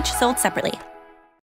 each sold separately.